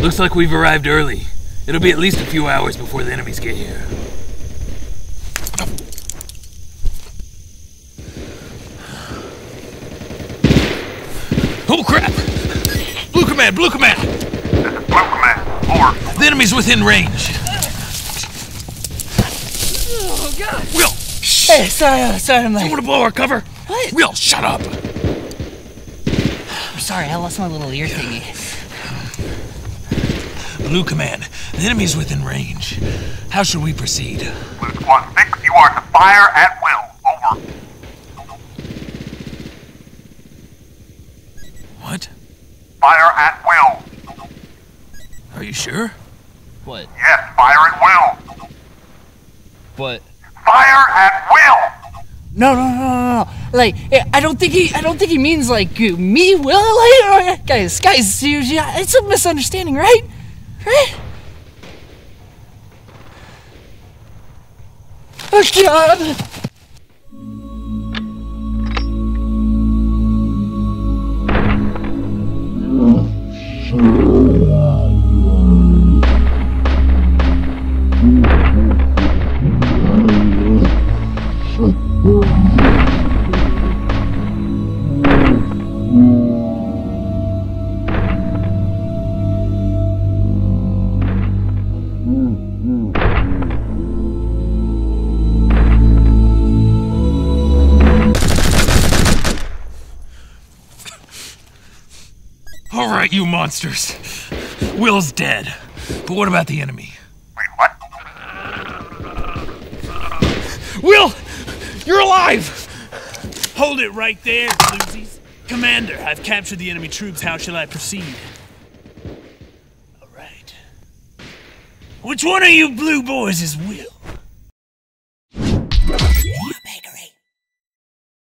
Looks like we've arrived early. It'll be at least a few hours before the enemies get here. Oh crap! Blue Command, Blue Command! This is Blue Command. Over. The enemy's within range. Oh god. Will, Hey, sorry, uh, sorry, I'm you like, want to blow our cover? What? Will, shut up! I'm sorry, I lost my little ear thingy. Blue Command, the enemy's within range. How should we proceed? Blue Squad 6, you are to fire at will. Over. What? Fire at will. Are you sure? What? Yes, fire at will. But Fire at will. no, no, no, no, no. Like, eh, I don't think he, I don't think he means like me, Will. Like, guys, guys, you- you- it's a misunderstanding, right? Oh God! All right, you monsters. Will's dead. But what about the enemy? Wait, what? Will! You're alive! Hold it right there, Bluesies. Commander, I've captured the enemy troops. How shall I proceed? All right. Which one of you blue boys is Will?